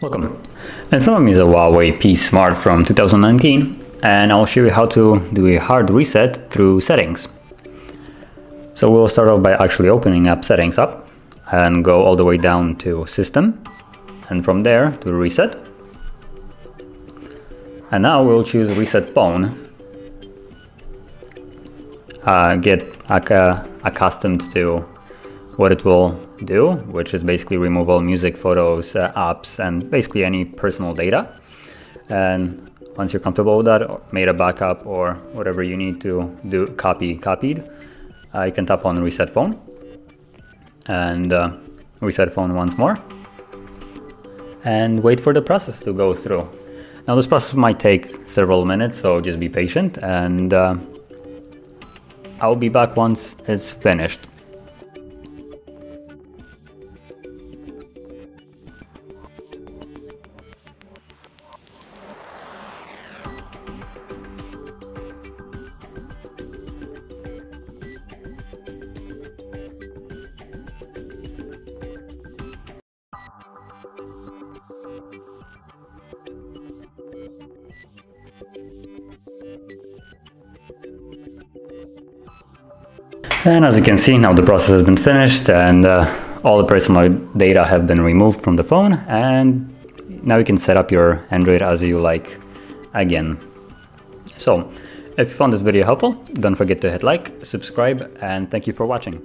Welcome. In front of me is a Huawei P Smart from 2019 and I'll show you how to do a hard reset through settings. So we'll start off by actually opening up settings up and go all the way down to system and from there to reset. And now we'll choose reset phone. Uh, get accustomed to what it will do, which is basically remove all music, photos, uh, apps, and basically any personal data. And once you're comfortable with that, made a backup or whatever you need to do, copy, copied, uh, you can tap on reset phone and uh, reset phone once more and wait for the process to go through. Now this process might take several minutes, so just be patient and uh, I'll be back once it's finished. And as you can see, now the process has been finished and uh, all the personal data have been removed from the phone and now you can set up your Android as you like again. So, if you found this video helpful, don't forget to hit like, subscribe, and thank you for watching.